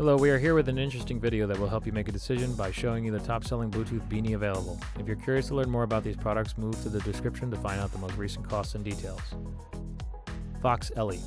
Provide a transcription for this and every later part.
Hello, we are here with an interesting video that will help you make a decision by showing you the top selling Bluetooth beanie available. If you're curious to learn more about these products, move to the description to find out the most recent costs and details. Foxelli.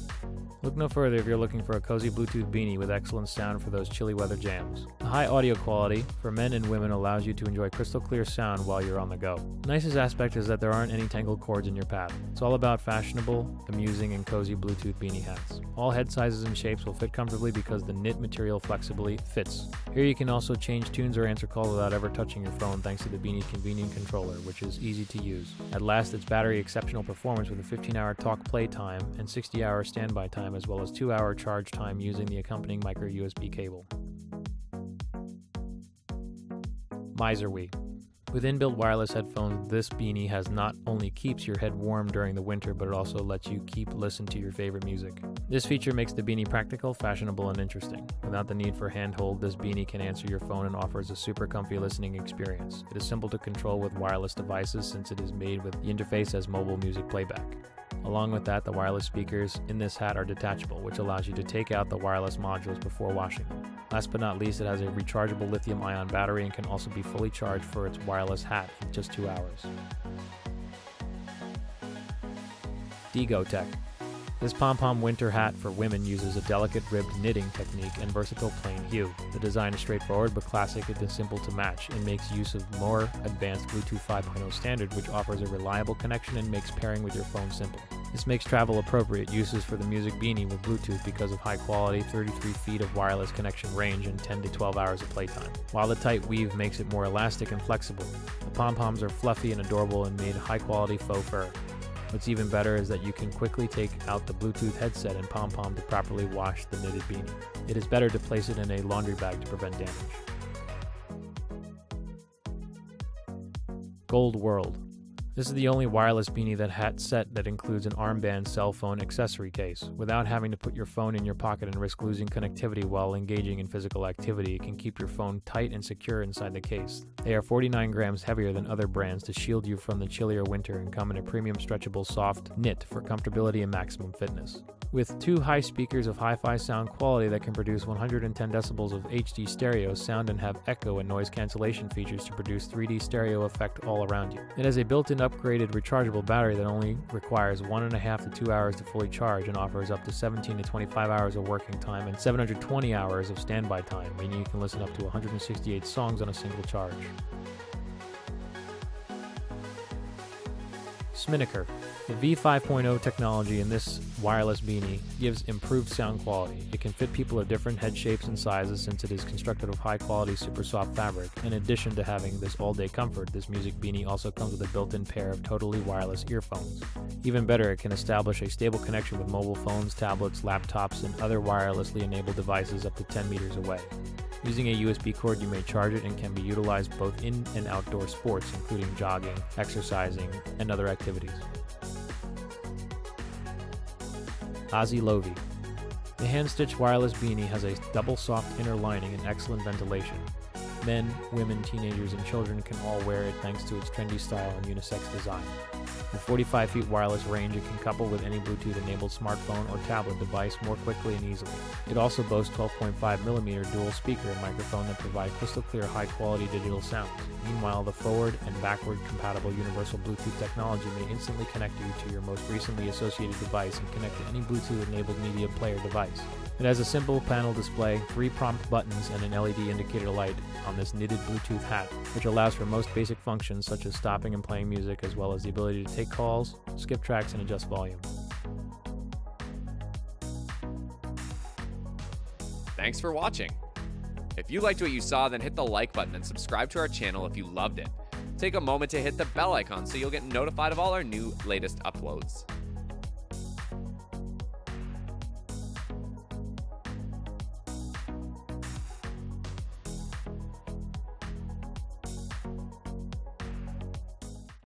Look no further if you're looking for a cozy Bluetooth beanie with excellent sound for those chilly weather jams. The high audio quality for men and women allows you to enjoy crystal clear sound while you're on the go. The nicest aspect is that there aren't any tangled cords in your path. It's all about fashionable, amusing, and cozy Bluetooth beanie hats. All head sizes and shapes will fit comfortably because the knit material flexibly fits. Here you can also change tunes or answer calls without ever touching your phone thanks to the beanie's convenient controller, which is easy to use. At last, its battery exceptional performance with a 15 hour talk play time and 60 hour standby time time as well as 2 hour charge time using the accompanying micro USB cable. MISERWE. With inbuilt wireless headphones, this beanie has not only keeps your head warm during the winter, but it also lets you keep listen to your favorite music. This feature makes the beanie practical, fashionable, and interesting. Without the need for handhold, this beanie can answer your phone and offers a super comfy listening experience. It is simple to control with wireless devices since it is made with the interface as mobile music playback. Along with that, the wireless speakers in this hat are detachable, which allows you to take out the wireless modules before washing them. Last but not least, it has a rechargeable lithium ion battery and can also be fully charged for its wireless hat in just two hours. Deegotech. This pom-pom winter hat for women uses a delicate ribbed knitting technique and versatile plain hue. The design is straightforward but classic and simple to match and makes use of more advanced Bluetooth 5.0 standard which offers a reliable connection and makes pairing with your phone simple. This makes travel appropriate uses for the Music Beanie with Bluetooth because of high quality 33 feet of wireless connection range and 10 to 12 hours of playtime. While the tight weave makes it more elastic and flexible, the pom-poms are fluffy and adorable and made high quality faux fur. What's even better is that you can quickly take out the Bluetooth headset and pom-pom to properly wash the knitted beanie. It is better to place it in a laundry bag to prevent damage. GoldWorld this is the only wireless beanie that hat set that includes an armband cell phone accessory case. Without having to put your phone in your pocket and risk losing connectivity while engaging in physical activity, it can keep your phone tight and secure inside the case. They are 49 grams heavier than other brands to shield you from the chillier winter and come in a premium stretchable soft knit for comfortability and maximum fitness. With two high speakers of hi-fi sound quality that can produce 110 decibels of HD stereo sound and have echo and noise cancellation features to produce 3D stereo effect all around you. It has a built-in upgraded rechargeable battery that only requires one and a half to two hours to fully charge and offers up to 17 to 25 hours of working time and 720 hours of standby time, meaning you can listen up to 168 songs on a single charge. SMINIKER. The V5.0 technology in this wireless beanie gives improved sound quality. It can fit people of different head shapes and sizes since it is constructed of high quality super soft fabric. In addition to having this all day comfort, this music beanie also comes with a built in pair of totally wireless earphones. Even better, it can establish a stable connection with mobile phones, tablets, laptops, and other wirelessly enabled devices up to 10 meters away. Using a USB cord, you may charge it and can be utilized both in and outdoor sports, including jogging, exercising, and other activities. ASIILOVI. The hand-stitched wireless beanie has a double soft inner lining and excellent ventilation. Men, women, teenagers, and children can all wear it thanks to its trendy style and unisex design. With 45 feet wireless range, it can couple with any Bluetooth-enabled smartphone or tablet device more quickly and easily. It also boasts 12.5mm dual speaker and microphone that provide crystal clear high-quality digital sounds. Meanwhile, the forward and backward compatible universal Bluetooth technology may instantly connect you to your most recently associated device and connect to any Bluetooth-enabled media player device. It has a simple panel display, three prompt buttons, and an LED indicator light on this knitted Bluetooth hat, which allows for most basic functions such as stopping and playing music, as well as the ability to take calls, skip tracks, and adjust volume. Thanks for watching. If you liked what you saw, then hit the like button and subscribe to our channel if you loved it. Take a moment to hit the bell icon so you'll get notified of all our new latest uploads.